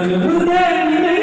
Hallelujah.